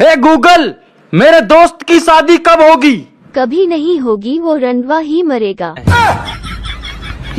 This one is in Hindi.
हे गूगल मेरे दोस्त की शादी कब होगी? कभी नहीं होगी वो रंडवा ही मरेगा।